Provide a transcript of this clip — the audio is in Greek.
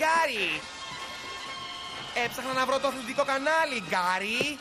Γκάρι! Έψαχνα να βρω το αθλητικό κανάλι, Γκάρι!